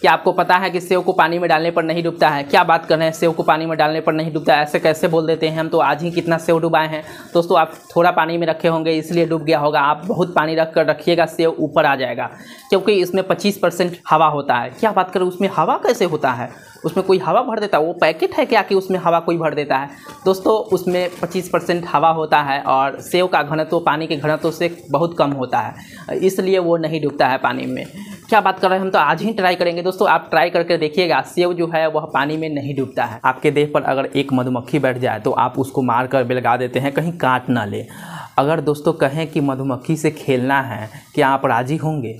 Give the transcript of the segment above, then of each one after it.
क्या आपको पता है कि सेव को पानी में डालने पर नहीं डूबता है? क्या बात कर रहे हैं, सेव को पानी में डालने पर नहीं डूबता ऐसे कैसे बोल देते हैं हम? तो आज ही कितना सेव डुबाए हैं। दोस्तों, आप थोड़ा पानी में रखे होंगे, इसलिए डूब गया होगा। आप बहुत पानी रख कर रखिएगा, सेव ऊपर आ जाएगा। क्योंकि इसमें पच्चीस परसेंट हवा होता है। क्या बात करें, उसमें हवा कैसे होता है? उसमें कोई हवा भर देता है? वो पैकेट है क्या कि उसमें हवा कोई भर देता है? दोस्तों, उसमें 25 परसेंट हवा होता है और सेव का घनत्व, पानी के घनत्व से बहुत कम होता है। इसलिए वो नहीं डूबता है पानी में। क्या बात कर रहे हैं, हम तो आज ही ट्राई करेंगे। दोस्तों, आप ट्राई करके देखिएगा सेव जो है, वह पानी में नहीं डूबता है। आपके देह पर अगर एक मधुमक्खी बैठ जाए तो आप उसको मार कर बिलगा देते हैं, कहीं काट ना ले। अगर दोस्तों कहें कि मधुमक्खी से खेलना है, क्या आप राज़ी होंगे?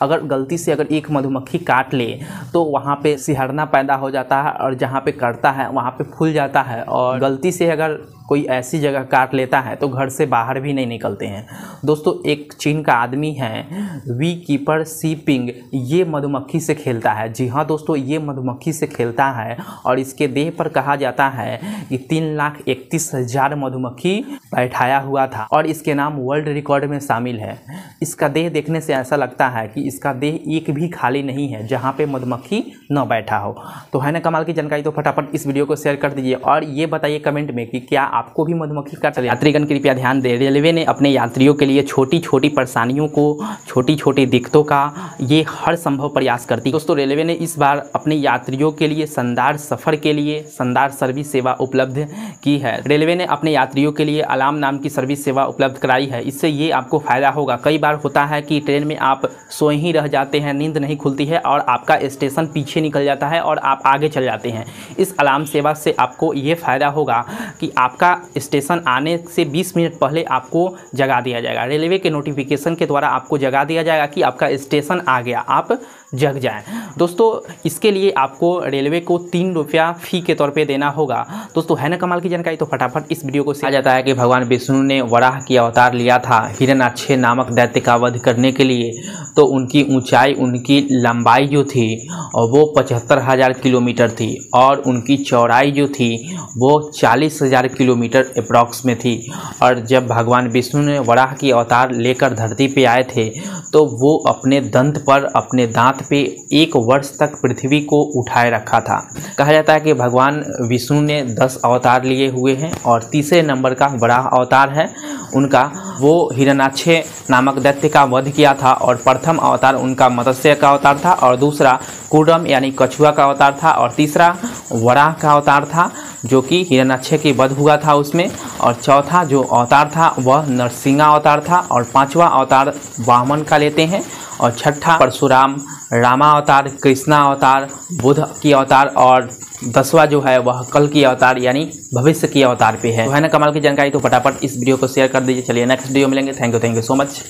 अगर गलती से अगर एक मधुमक्खी काट ले तो वहाँ पे सिहरना पैदा हो जाता है और जहाँ पे करता है, वहाँ पे फूल जाता है और गलती से अगर कोई ऐसी जगह काट लेता है तो घर से बाहर भी नहीं निकलते हैं। दोस्तों, एक चीन का आदमी है वी कीपर सी पिंग ये मधुमक्खी से खेलता है। जी हाँ दोस्तों, ये मधुमक्खी से खेलता है और इसके देह पर कहा जाता है कि तीन लाख इकतीस हज़ार मधुमक्खी बैठाया हुआ था और इसके नाम वर्ल्ड रिकॉर्ड में शामिल है। इसका देह देखने से ऐसा लगता है कि इसका देह एक भी खाली नहीं है, जहाँ पे मधुमक्खी न बैठा हो। तो है ना कमाल की जानकारी? तो फटाफट इस वीडियो को शेयर कर दीजिए और ये बताइए कमेंट में कि क्या आपको भी मधुमक्खी काट यात्रीगण कृपया ध्यान दें रेलवे ने अपने यात्रियों के लिए छोटी छोटी परेशानियों को छोटी छोटी दिक्कतों का ये हर संभव प्रयास करती दोस्तों, रेलवे ने इस बार अपने यात्रियों के लिए शानदार सफ़र के लिए शानदार सर्विस सेवा उपलब्ध की है। रेलवे ने अपने यात्रियों के लिए अलाम नाम की सर्विस सेवा उपलब्ध कराई है। इससे ये आपको फ़ायदा होगा। कई बार होता है कि ट्रेन में आप सोए ही रह जाते हैं, नींद नहीं खुलती है और आपका स्टेशन पीछे निकल जाता है और आप आगे चल जाते हैं। इस अलार्म सेवा से आपको ये फ़ायदा होगा कि आपका स्टेशन आने से 20 मिनट पहले आपको जगा दिया जाएगा। रेलवे के नोटिफिकेशन के द्वारा आपको जगा दिया जाएगा कि आपका स्टेशन आ गया। आप जग जाएँ। दोस्तों, इसके लिए आपको रेलवे को तीन रुपया फ़ी के तौर पे देना होगा। दोस्तों, है ना कमाल की जानकारी? तो फटाफट इस वीडियो को आ जाता है कि भगवान विष्णु ने वराह की अवतार लिया था हिरण हिरणाक्षे नामक दैत्य का वध करने के लिए। तो उनकी ऊंचाई, उनकी लंबाई जो थी वो पचहत्तर हज़ार किलोमीटर थी, और उनकी चौड़ाई जो थी, वो चालीस हज़ार किलोमीटर अप्रॉक्स में थी। और जब भगवान विष्णु ने वराह की अवतार लेकर धरती पे आए थे तो वो अपने दंत पर, अपने दांत पे एक वर्ष तक पृथ्वी को उठाए रखा था। कहा जाता है कि भगवान विष्णु ने दस अवतार लिए हुए हैं और तीसरे नंबर का बड़ा अवतार है उनका। वो हिरणाक्षे नामक दैत्य का वध किया था और प्रथम अवतार उनका मत्स्य का अवतार था और दूसरा कुडम यानी कछुआ का अवतार था और तीसरा वराह का अवतार था, जो कि हिरणाक्षय के वध हुआ था उसमें। और चौथा जो अवतार था, वह नरसिंहा अवतार था और पांचवा अवतार वामन का लेते हैं। और छठा परशुराम, रामा अवतार, कृष्णा अवतार, बुध की अवतार और दसवा जो है वह कल की अवतार यानी भविष्य की अवतार पे है। तो है ना कमाल की जानकारी तो फटाफट इस वीडियो को शेयर कर दीजिए। चलिए नेक्स्ट वीडियो मिलेंगे। Thank you thank you so much